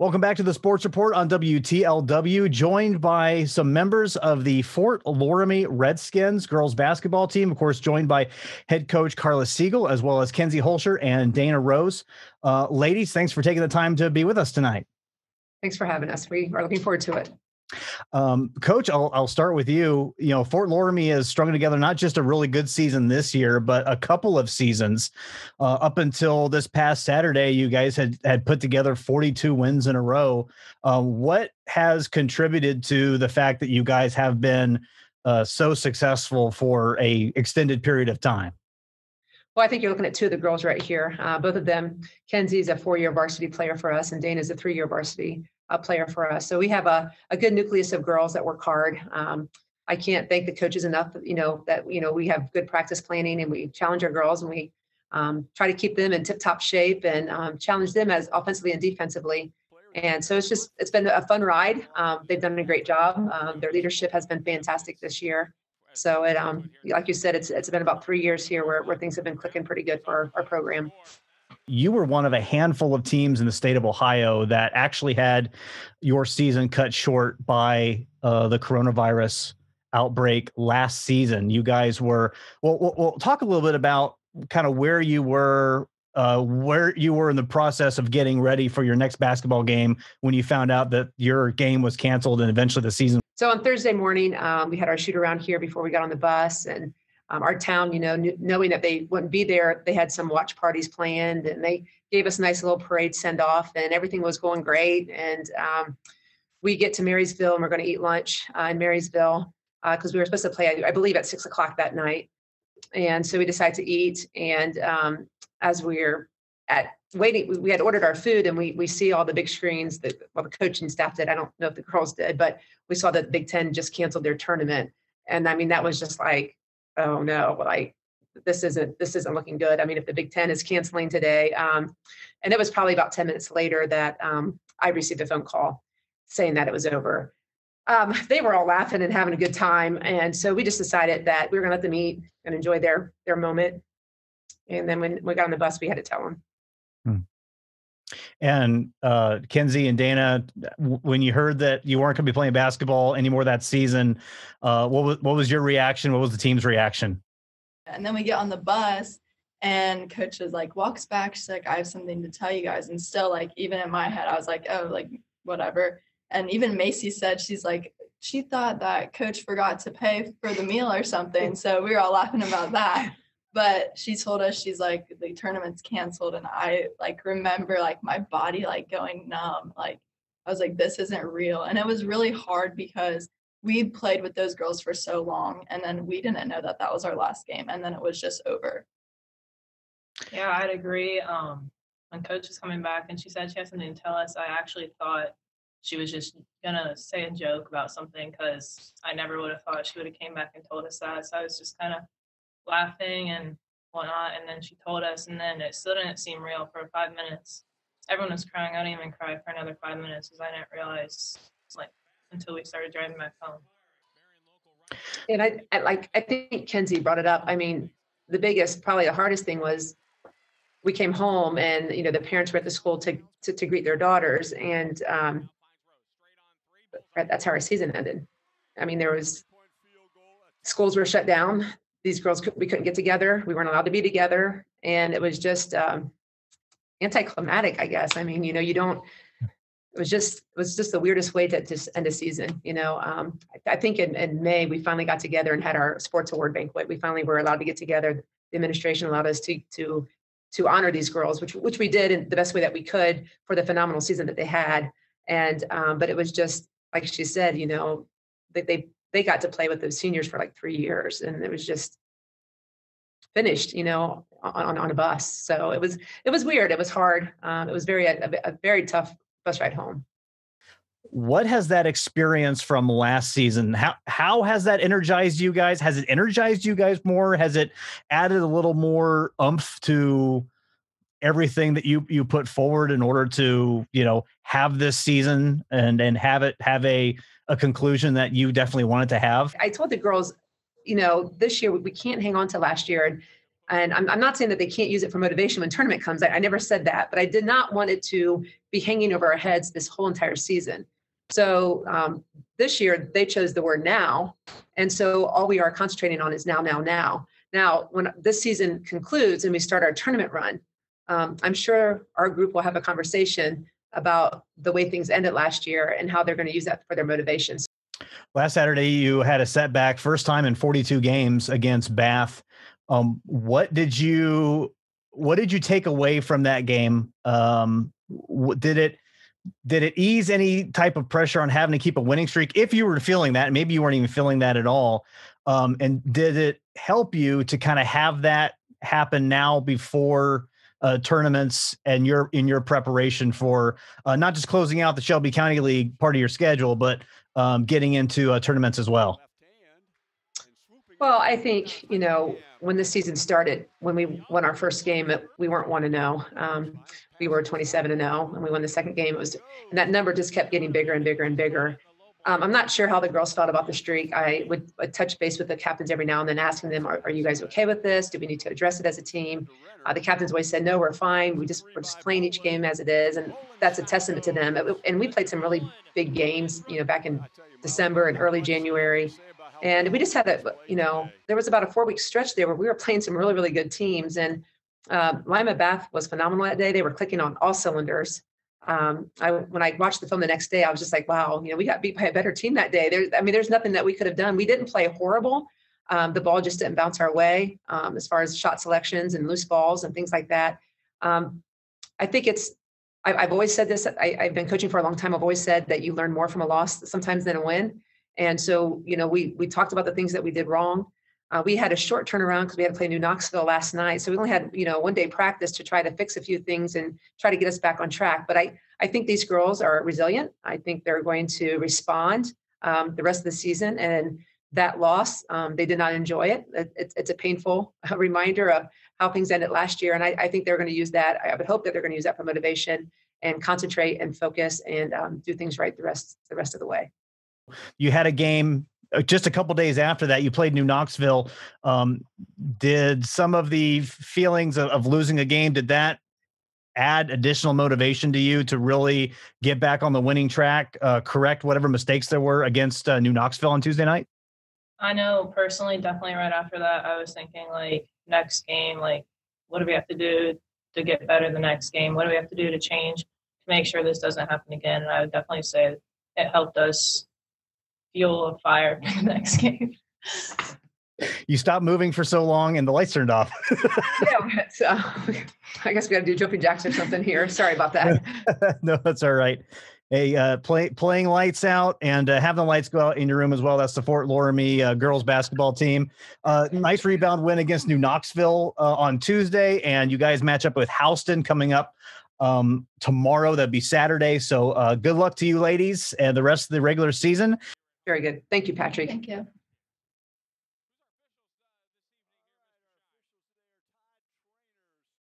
Welcome back to the Sports Report on WTLW, joined by some members of the Fort Loramie Redskins girls basketball team. Of course, joined by head coach Carla Siegel, as well as Kenzie Holscher and Dana Rose. Uh, ladies, thanks for taking the time to be with us tonight. Thanks for having us. We are looking forward to it. Um, Coach, I'll, I'll start with you. You know, Fort Loramie has strung together not just a really good season this year, but a couple of seasons. Uh, up until this past Saturday, you guys had had put together 42 wins in a row. Uh, what has contributed to the fact that you guys have been uh, so successful for a extended period of time? Well, I think you're looking at two of the girls right here. Uh, both of them. Kenzie's a four-year varsity player for us, and Dana's a three-year varsity a player for us. So we have a, a good nucleus of girls that work hard. Um, I can't thank the coaches enough, you know, that, you know, we have good practice planning and we challenge our girls and we um, try to keep them in tip top shape and um, challenge them as offensively and defensively. And so it's just, it's been a fun ride. Um, they've done a great job. Um, their leadership has been fantastic this year. So it, um, like you said, it's, it's been about three years here where, where things have been clicking pretty good for our, our program you were one of a handful of teams in the state of Ohio that actually had your season cut short by uh, the coronavirus outbreak last season. You guys were well, well, talk a little bit about kind of where you were uh, where you were in the process of getting ready for your next basketball game when you found out that your game was canceled and eventually the season. So on Thursday morning, um, we had our shoot around here before we got on the bus, and um, our town, you know, kn- knowing that they wouldn't be there, they had some watch parties planned and they gave us a nice little parade send off and everything was going great. And um, we get to Marysville and we're going to eat lunch uh, in Marysville because uh, we were supposed to play, I believe, at six o'clock that night. And so we decided to eat. And um, as we we're at waiting, we had ordered our food and we we see all the big screens that well the coaching staff did. I don't know if the girls did, but we saw that the Big Ten just canceled their tournament. And I mean, that was just like oh no, like this isn't this isn't looking good. I mean, if the Big Ten is canceling today, um, and it was probably about ten minutes later that um, I received a phone call saying that it was over. Um, they were all laughing and having a good time, and so we just decided that we were going to let them eat and enjoy their their moment. And then when we got on the bus, we had to tell them. And uh, Kenzie and Dana, when you heard that you weren't going to be playing basketball anymore that season, uh, what was what was your reaction? What was the team's reaction? And then we get on the bus, and coach is like walks back. She's like, "I have something to tell you guys." And still, like even in my head, I was like, "Oh, like whatever." And even Macy said she's like she thought that coach forgot to pay for the meal or something. So we were all laughing about that but she told us she's like the tournament's canceled and i like remember like my body like going numb like i was like this isn't real and it was really hard because we played with those girls for so long and then we didn't know that that was our last game and then it was just over. Yeah i'd agree um when coach was coming back and she said she had something to tell us. I actually thought she was just gonna say a joke about something because i never would have thought she would have came back and told us that so i was just kind of laughing and whatnot. And then she told us, and then it still didn't seem real for five minutes. Everyone was crying. I didn't even cry for another five minutes because I didn't realize, like, until we started driving back home. And I, I like, I think Kenzie brought it up. I mean, the biggest, probably the hardest thing was we came home and you know the parents were at the school to to, to greet their daughters and um, that's how our season ended. I mean, there was schools were shut down these girls we couldn't get together. We weren't allowed to be together. And it was just um, anticlimactic i guess. I mean you know you don't it was just it was just the weirdest way to just end a season you know? Um, I, I, think in, in may we finally got together and had our sports award banquet. We finally were allowed to get together. The administration allowed us to to to honor these girls which which we did in the best way that we could for the phenomenal season that they had. And um, but it was just like she said you know they, they they got to play with the seniors for like three years and it was just finished you know on, on a bus. So it was it was weird. It was hard. Um, it was very a, a very tough bus ride home. What has that experience from last season? How how has that energized you guys? Has it energized you guys more? Has it added a little more umph to everything that you you put forward in order to you know have this season and and have it have a a conclusion that you definitely wanted to have? I told the girls, you know, this year we can't hang on to last year. And And I'm, I'm not saying that they can't use it for motivation when tournament comes. I, I never said that, but I did not want it to be hanging over our heads this whole entire season. So um, this year they chose the word now. And so all we are concentrating on is now, now, now. Now, when this season concludes and we start our tournament run, um, I'm sure our group will have a conversation about the way things ended last year and how they're going to use that for their motivations. Last Saturday, you had a setback, first time in 42 games against Bath. Um, what did you what did you take away from that game? Um, did it did it ease any type of pressure on having to keep a winning streak if you were feeling that? Maybe you weren't even feeling that at all. Um, and did it help you to kind of have that happen now before uh, tournaments and your in your preparation for uh, not just closing out the Shelby County League part of your schedule, but um, getting into uh, tournaments as well? Well, I think you know when the season started, when we won our first game, we weren't one to know. Um, we were 27 to know, and we won the second game. It was, and that number just kept getting bigger and bigger and bigger. Um, I'm not sure how the girls felt about the streak. I would I'd touch base with the captains every now and then, asking them, "Are, are you guys okay with this? Do we need to address it as a team?" Uh, the captains always said, "No, we're fine. We just we're just playing each game as it is," and that's a testament to them. And we played some really big games, you know, back in December and early January. And we just had a, you know, there was about a four week stretch there where we were playing some really, really good teams. And uh, Lima Bath was phenomenal that day. They were clicking on all cylinders. Um, I when I watched the film the next day, I was just like, wow, you know, we got beat by a better team that day. There, I mean, there's nothing that we could have done. We didn't play horrible. Um, the ball just didn't bounce our way um, as far as shot selections and loose balls and things like that. Um, I think it's. I, have always said this. I, I've been coaching for a long time. I've always said that you learn more from a loss sometimes than a win. And so, you know, we we talked about the things that we did wrong. Uh, we had a short turnaround because we had to play New Knoxville last night, so we only had you know one day practice to try to fix a few things and try to get us back on track. But I I think these girls are resilient. I think they're going to respond um, the rest of the season. And that loss, um, they did not enjoy it. it it's a painful reminder of how things ended last year, and I, I think they're going to use that. I would hope that they're going to use that for motivation and concentrate and focus and um, do things right the rest the rest of the way. You had a game just a couple days after that. You played New Knoxville. Um, did some of the feelings of, of losing a game did that add additional motivation to you to really get back on the winning track, uh, correct whatever mistakes there were against uh, New Knoxville on Tuesday night? I know personally, definitely right after that, I was thinking like next game, like what do we have to do to get better the next game? What do we have to do to change to make sure this doesn't happen again? And I would definitely say it helped us fuel of fire for the next game. you stopped moving for so long and the lights turned off. yeah, so I guess we got to do jumping jacks or something here. Sorry about that. no, that's all right. Hey, uh, play, playing lights out and uh, having the lights go out in your room as well. That's the Fort Loramie uh, girls basketball team. Uh, nice rebound win against New Knoxville uh, on Tuesday, and you guys match up with Houston coming up um, tomorrow. That'd be Saturday. So uh, good luck to you, ladies, and the rest of the regular season. Very good. Thank you, Patrick. Thank you.